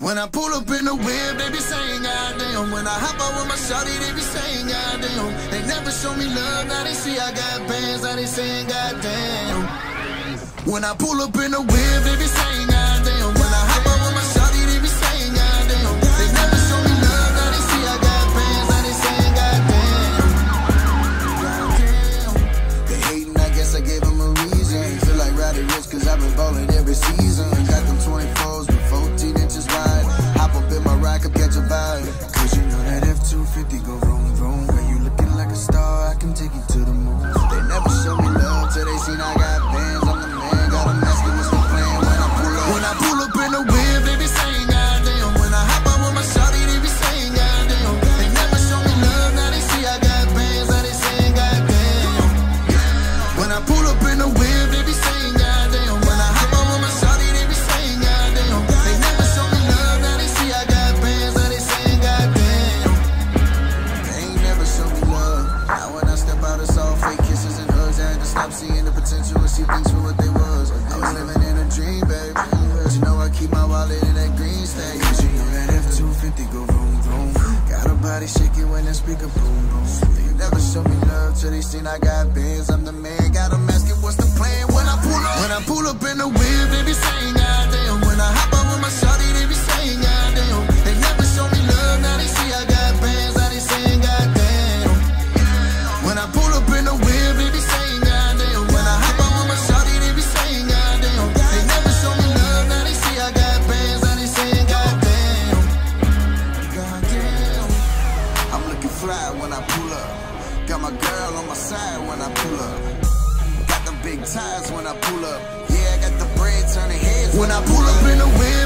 When I pull up in the whip, they be saying goddamn. When I hop out with my shawty, they be saying goddamn. They never show me love, now they see I got bands, now they saying goddamn. When I pull up in the whip, they be saying Cause you know that F250 go vroom vroom. When you looking like a star, I can take you stop seeing the potential and see things for what they was. I was living in a dream, babe. But you know I keep my wallet in that green state. Cause you know that F-250 go vroom, vroom. Got a body shaking when that speaker boom, boom. They never show me love till they seen I got bands. I'm the man, got them asking what's the plan when I pull up. When I pull up in the whip, they be saying goddamn. When I hop out with my shawty, when I pull up. Got my girl on my side when I pull up. Got the big tires when I pull up. Yeah, I got the bread turning heads when I pull up in the wind.